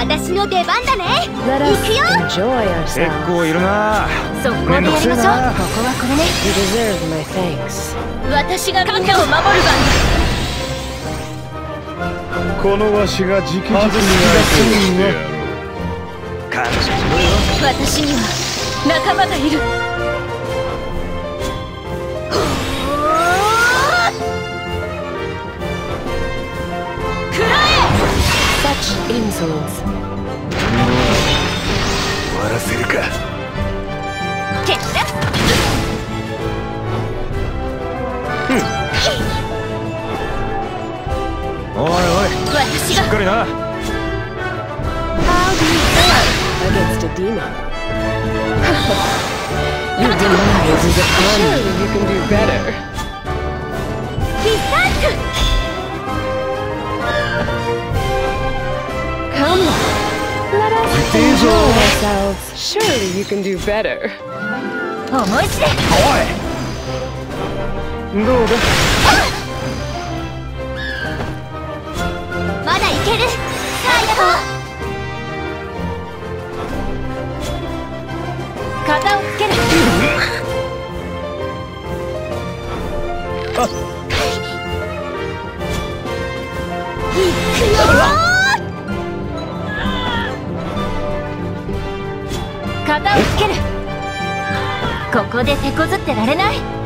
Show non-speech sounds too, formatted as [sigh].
私の出番だね。行くよ。結.構いるな。速攻でやりましょうここはこれね You deserve my thanks. 私がみんなを守る番。このわしが直々にやろう感謝しろよ私には仲間がいるな How do you fare against a demon? [laughs] Your demise is upon you. Surely you can do better. Let us enjoy ourselves. Surely you can do better. 思片をつける。ここで手こずってられない。